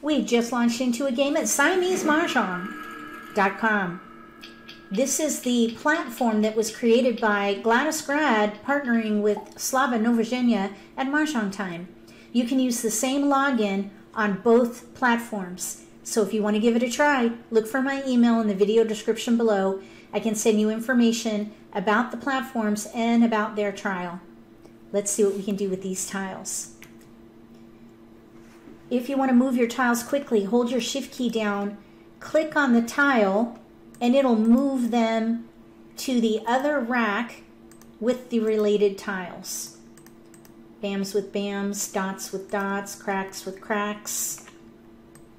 We just launched into a game at SiameseMahjong.com. This is the platform that was created by Gladys Grad partnering with Slava Novogenia at Mahjong Time. You can use the same login on both platforms. So if you want to give it a try, look for my email in the video description below. I can send you information about the platforms and about their trial. Let's see what we can do with these tiles. If you want to move your tiles quickly, hold your shift key down, click on the tile, and it'll move them to the other rack with the related tiles. Bams with bams, dots with dots, cracks with cracks,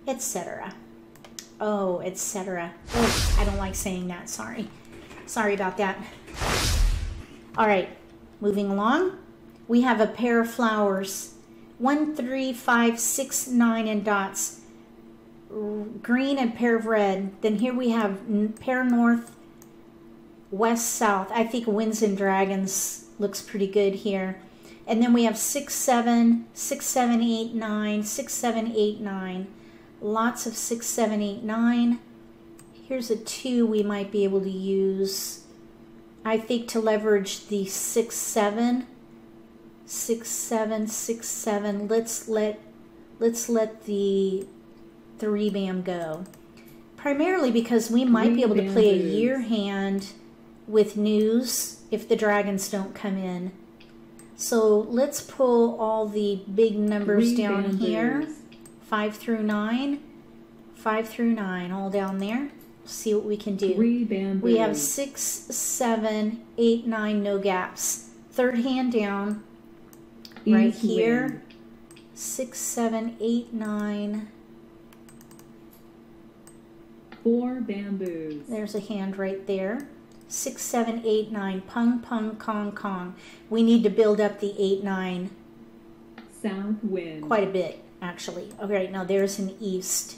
etc. Oh, etc. Oh, I don't like saying that, sorry. Sorry about that. All right, moving along. We have a pair of flowers one, three, five, six, nine, and dots. Green and pair of red. Then here we have pair north, west, south. I think Winds and Dragons looks pretty good here. And then we have six, seven, six, seven, eight, nine, six, seven, eight, nine. Lots of six, seven, eight, nine. Here's a two we might be able to use. I think to leverage the six, seven six seven six seven. Let's let let's let the three bam go. Primarily because we might be able to play a year hand with news if the dragons don't come in. So let's pull all the big numbers down here. five through nine. Five through nine all down there. See what we can do. We have six seven eight nine no gaps. Third hand down right here. Six, seven, eight, nine. Four bamboos. There's a hand right there. Six, seven, eight, nine. Pung, pung, kong, kong. We need to build up the eight, nine. South wind. Quite a bit, actually. All right, now there's an east.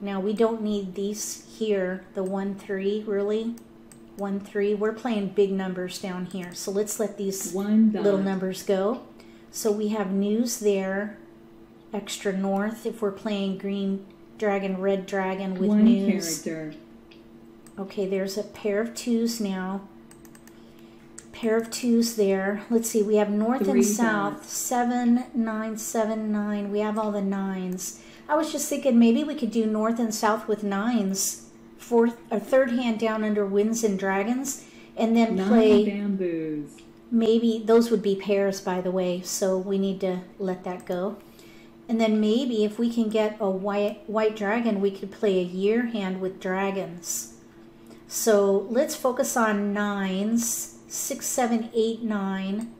Now we don't need these here, the one, three, really. One, three. We're playing big numbers down here. So let's let these little numbers go. So we have news there, extra north if we're playing green dragon, red dragon with One news. character. Okay, there's a pair of twos now. Pair of twos there. Let's see, we have north Three and south. Dots. Seven, nine, seven, nine. We have all the nines. I was just thinking maybe we could do north and south with nines. Fourth or third hand down under winds and dragons. And then Nine play bamboos maybe those would be pairs by the way so we need to let that go. And then maybe if we can get a white white dragon we could play a year hand with dragons. So let's focus on nines six seven eight nine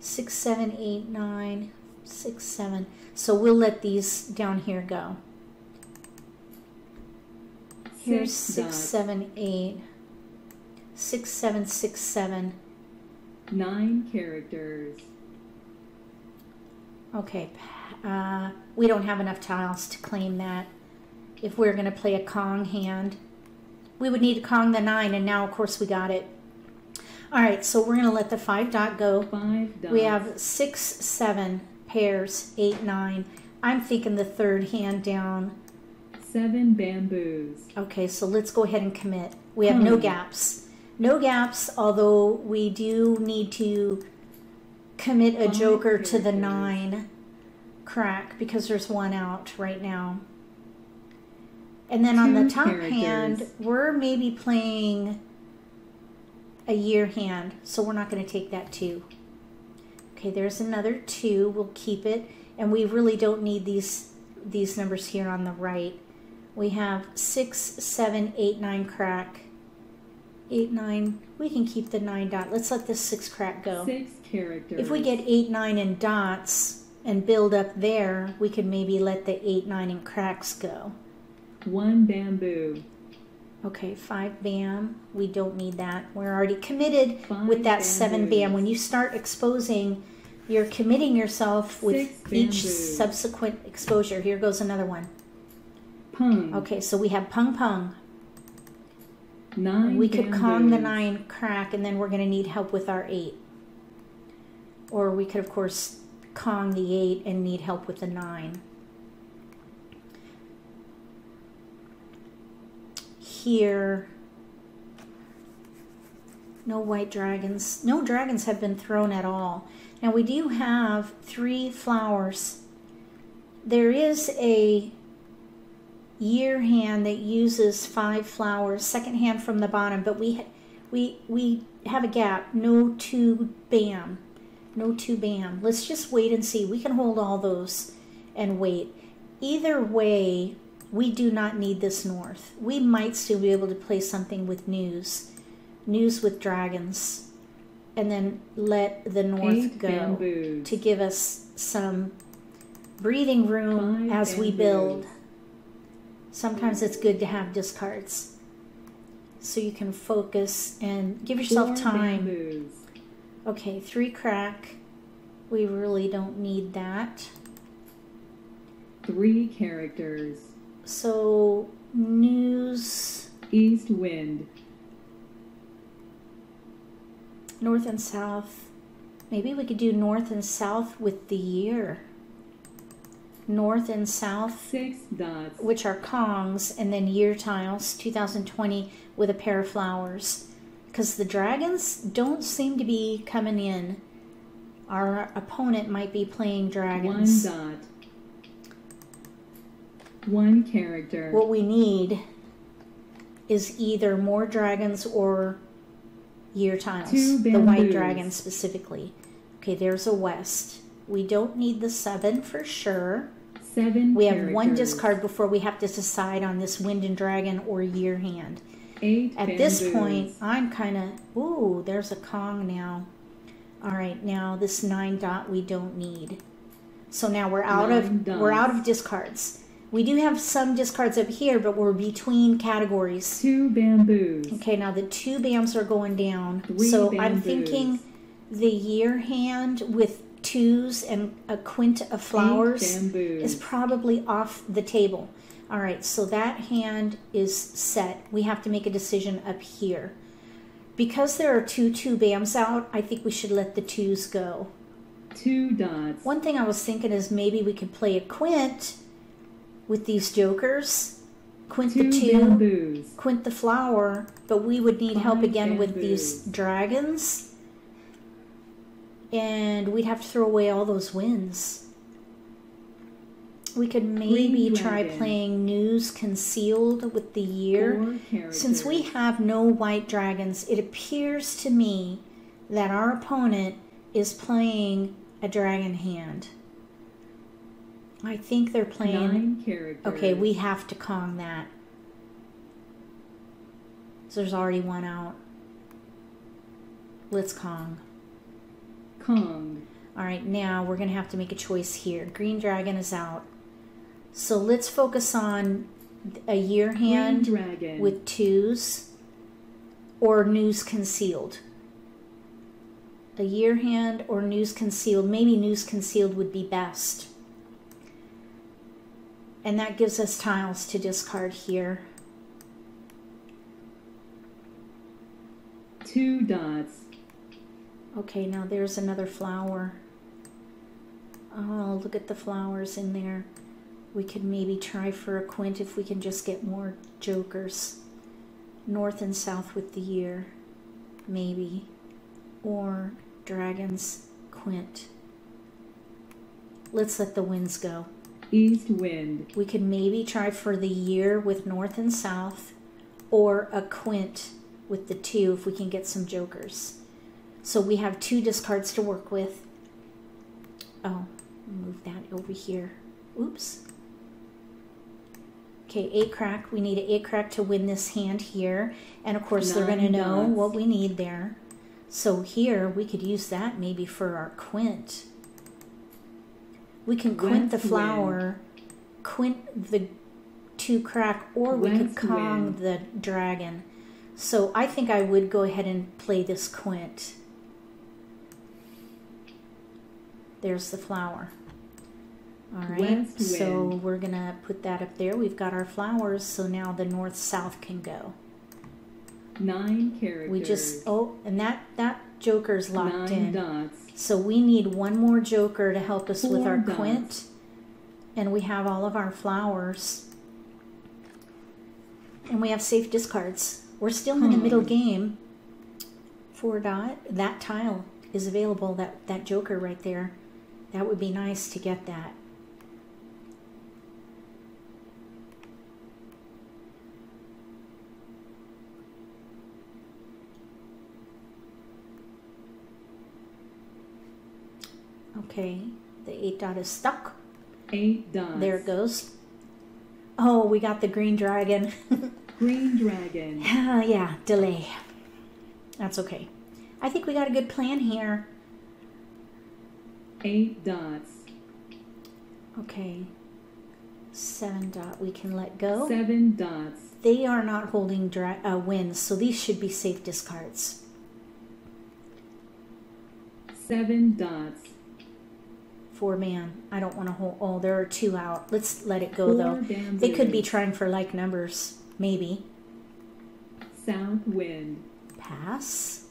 six seven eight nine six seven. So we'll let these down here go. Here's six seven eight six seven six seven Nine characters. Okay, uh, we don't have enough tiles to claim that. If we're going to play a Kong hand, we would need to Kong the nine, and now, of course, we got it. All right, so we're going to let the five dot go. Five dots. We have six, seven pairs, eight, nine. I'm thinking the third hand down. Seven bamboos. Okay, so let's go ahead and commit. We have hmm. no gaps. No gaps, although we do need to commit a joker to the nine crack because there's one out right now. And then on the top characters. hand, we're maybe playing a year hand, so we're not going to take that two. Okay, there's another two. We'll keep it. And we really don't need these these numbers here on the right. We have six, seven, eight, nine crack eight, nine. We can keep the nine dot. Let's let this six crack go. Six characters. If we get eight, nine, and dots and build up there, we could maybe let the eight, nine, and cracks go. One bamboo. Okay, five bam. We don't need that. We're already committed five with that bamboos. seven bam. When you start exposing, you're committing yourself with each subsequent exposure. Here goes another one. Pung. Okay, so we have pung pung. Nine. We could kong the nine crack, and then we're going to need help with our eight. Or we could, of course, kong the eight and need help with the nine. Here. No white dragons. No dragons have been thrown at all. Now we do have three flowers. There is a year hand that uses five flowers, second hand from the bottom, but we we we have a gap. No two bam. No two bam. Let's just wait and see. We can hold all those and wait. Either way, we do not need this north. We might still be able to play something with news. News with dragons. And then let the north go bamboos. to give us some breathing room as we build. Sometimes it's good to have discards so you can focus and give yourself Four time. bamboos. Okay, three crack. We really don't need that. Three characters. So, news, East wind. north and south. Maybe we could do north and south with the year. North and south, Six dots. which are Kongs, and then year tiles, 2020 with a pair of flowers. Because the dragons don't seem to be coming in. Our opponent might be playing dragons. One dot. One character. What we need is either more dragons or year tiles. Two the white dragon specifically. Okay, there's a west. We don't need the seven for sure. Seven We have one discard before we have to decide on this wind and dragon or year hand. Eight At this bamboos. point, I'm kind of, ooh, there's a Kong now. All right, now this nine dot we don't need. So now we're out Nine of we're out of discards. We do have some discards up here, but we're between categories. Two bamboos. Okay, now the two bams are going down. Three so I'm thinking the year hand with twos and a quint of flowers is probably off the table. All right, so that hand is set. We have to make a decision up here. Because there are two two bams out, I think we should let the twos go. Two dots. One thing I was thinking is maybe we could play a quint with these jokers. Quint Two the two, bamboos. quint the flower, but we would need help Five again with these dragons. And we'd have to throw away all those wins. We could maybe try playing news concealed with the year. Since we have no white dragons, it appears to me that our opponent is playing a dragon hand. I think they're playing. Okay, we have to Kong that. So there's already one out. Let's Kong. Kong. All right, now we're going to have to make a choice here. Green dragon is out. So let's focus on a year hand with twos or news concealed. A year hand or news concealed. Maybe news concealed would be best. And that gives us tiles to discard here. two dots. Okay, now there's another flower. Oh, look at the flowers in there. We could maybe try for a quint if we can just get more jokers. North and south with the year, maybe. Or dragons, quint. Let's let the winds go. East wind. We could maybe try for the year with north and south, or a quint with the two if we can get some jokers. So we have two discards to work with. Oh, move that over here. Oops. Okay, eight crack. We need an eight crack to win this hand here. And of course, they're going to know dots. what we need there. So here, we could use that maybe for our quint. We can quint the West wind. flower, quint the two crack, or we could Kong wind. the dragon. So I think I would go ahead and play this quint. There's the flower. All right, West so wind. we're gonna put that up there. We've got our flowers, so now the north south can go. Nine characters. We just oh, and that that joker's locked Nine in. dots. So we need one more joker to help us with our dots. quint, and we have all of our flowers. And we have safe discards. We're still in the middle game. Four dot. That tile is available. That that joker right there. That would be nice to get that. Okay, the eight dot is stuck. Eight dots. There it goes. Oh, we got the green dragon. Green dragon. Ah, yeah, delay. That's okay. I think we got a good plan here. Eight dots. Okay. Seven dot we can let go. Seven dots. They are not holding dra- uh, wins, so these should be safe discards. Seven dots. Four man. I don't want to hold. Oh, there are two out. Let's let it go Four though. They could be trying for like numbers. Maybe. South wind. Pass.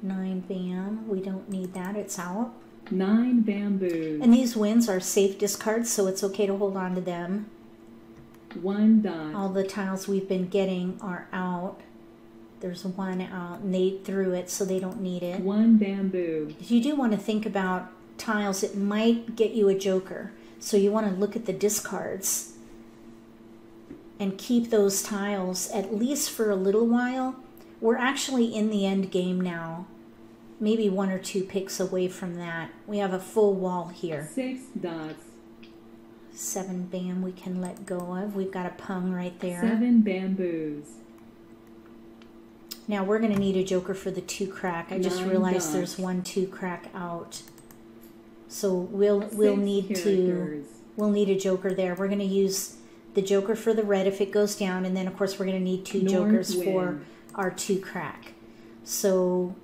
Nine bam. We don't need that. It's out. Nine bamboos. And these wins are safe discards, so it's okay to hold on to them. One dot. All the tiles we've been getting are out. There's one out, and they threw it, so they don't need it. One bamboo. If you do want to think about tiles, it might get you a joker. So you want to look at the discards and keep those tiles at least for a little while. We're actually in the end game now. Maybe one or two picks away from that. We have a full wall here. Six dots. Seven bam we can let go of. We've got a pung right there. Seven bamboos. Now we're going to need a joker for the two crack. I just realized dots. there's one two crack out. So we'll we'll Six need to we'll need a joker there. We're going to use the joker for the red if it goes down and then of course we're going to need two North jokers for our two crack. So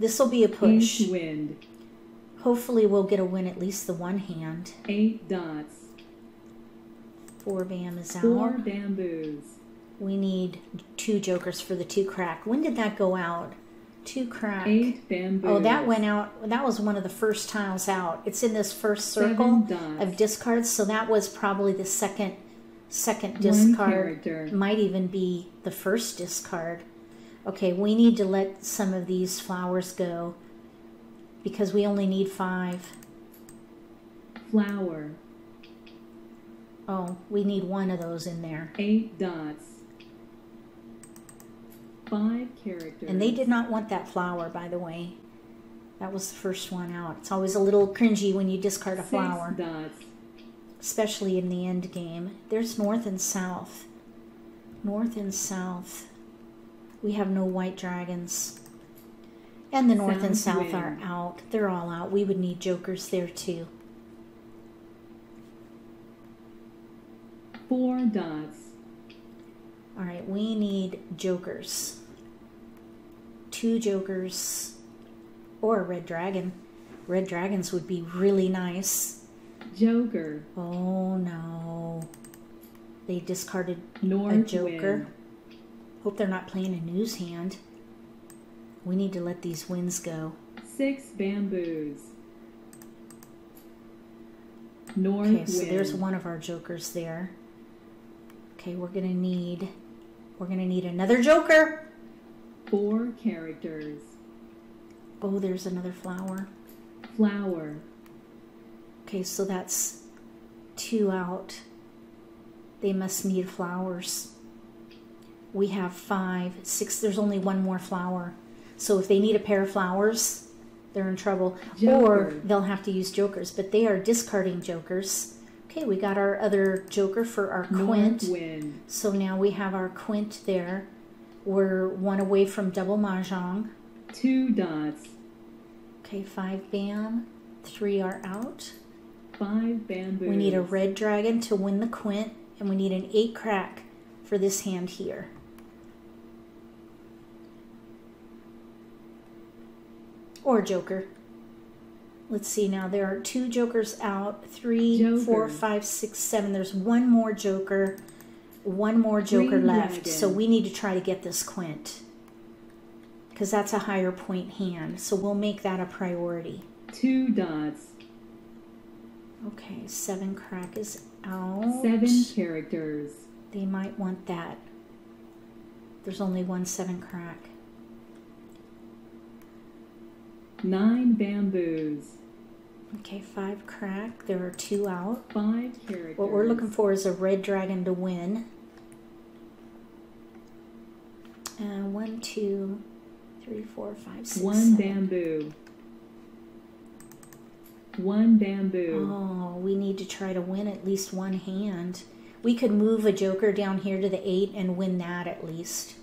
this will be a push. East wind. Hopefully we'll get a win at least the one hand. Eight dots. Four bam is out. Four bamboos. We need two jokers for the two crack. When did that go out? Two crack. Eight bamboos. Oh, that went out. That was one of the first tiles out. It's in this first circle of discards, so that was probably the second second One discard. character. Might even be the first discard. Okay, we need to let some of these flowers go because we only need five. Flower. Oh, we need one of those in there. Eight dots. Five characters. And they did not want that flower, by the way. That was the first one out. It's always a little cringy when you discard a Six flower. dots. especially in the end game. There's north and south. North and south. We have no white dragons. And the north and South south are out. They're all out. We would need jokers there too. Four dots. All right, we need jokers. Two jokers or a red dragon. Red dragons would be really nice. Joker. Oh no. They discarded North joker. wind. Hope they're not playing a news hand. We need to let these winds go. Six bamboos. North Okay, so wind. there's one of our jokers there. Okay, we're gonna need we're gonna need another joker. Four characters. Oh, there's another flower. Flower. Okay, so that's two out. They must need flowers. We have five, six. There's only one more flower. So if they need a pair of flowers, they're in trouble. Or they'll have to use jokers, but they are discarding jokers. Okay, we got our other joker for our quint. So now we have our quint there. We're one away from double mahjong. Two dots. Okay, five bam. Three are out. Five bamboos. We need a red dragon to win the quint, and we need an eight crack for this hand here. Or joker. Let's see now. There are two jokers out. Three, Joker. four, five, six, seven. There's one more joker. One more joker Green left. dragon. So we need to try to get this quint. Because that's a higher point hand. So we'll make that a priority. Two dots. Okay, seven crack is out. Seven characters. They might want that. There's only one seven crack. Nine bamboos. Okay, five crack. There are two out. Five characters. What we're looking for is a red dragon to win. Uh, one, two, three, four, five, six, One seven. bamboo. One bamboo. Oh, we need to try to win at least one hand. We could move a joker down here to the eight and win that at least.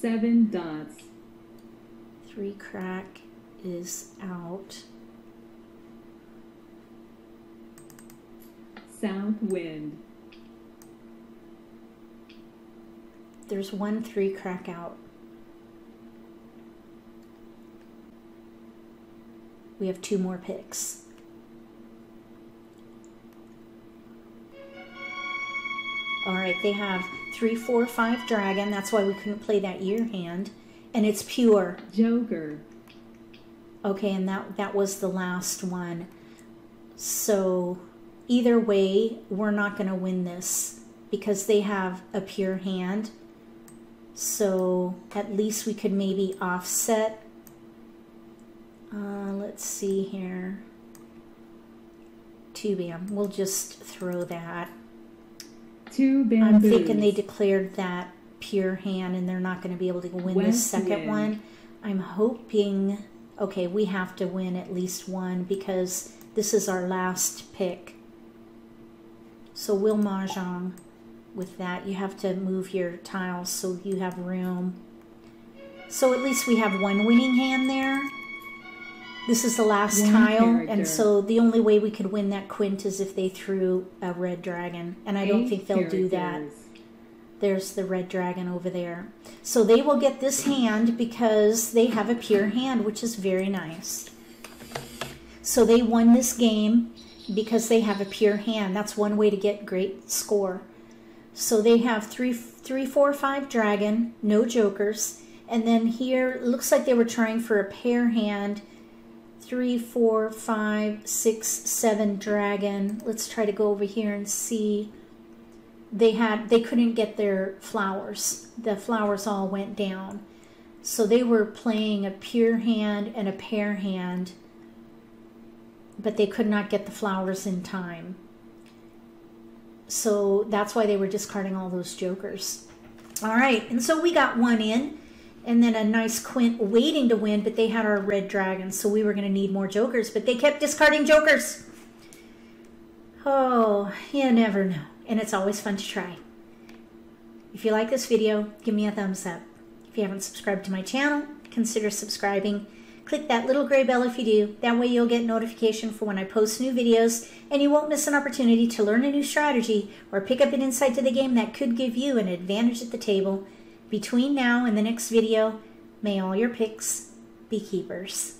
Seven dots. Three crack is out. South wind. There's one three crack out. We have two more picks. All right, they have three, four, five dragon. That's why we couldn't play that year hand. And it's pure. Joker. Okay, and that that was the last one. So either way, we're not going to win this because they have a pure hand. So at least we could maybe offset. Uh, let's see here. Two bam. We'll just throw that. Two bam. I'm thinking they declared that pure hand and they're not going to be able to win this West second wind. one. I'm hoping, okay, we have to win at least one because this is our last pick. So we'll mahjong with that. You have to move your tiles so you have room. So at least we have one winning hand there. This is the last One tile, character. and so the only way we could win that quint is if they threw a red dragon, and I don't think they'll do that. There's the red dragon over there. So they will get this hand because they have a pure hand, which is very nice. So they won this game because they have a pure hand. That's one way to get great score. So they have three, three, four, five dragon, no jokers. And then here, looks like they were trying for a pair hand. Three, four, five, six, seven dragon. Let's try to go over here and see they had they couldn't get their flowers. The flowers all went down. So they were playing a pure hand and a pair hand, but they could not get the flowers in time. So that's why they were discarding all those jokers. All right, and so we got one in, and then a nice quint waiting to win, but they had our red dragon, so we were going to need more jokers, but they kept discarding jokers. Oh, you never know. And it's always fun to try. If you like this video, give me a thumbs up. If you haven't subscribed to my channel, consider subscribing. Click that little gray bell if you do. That way you'll get notification for when I post new videos and you won't miss an opportunity to learn a new strategy or pick up an insight to the game that could give you an advantage at the table. Between now and the next video, may all your picks be keepers.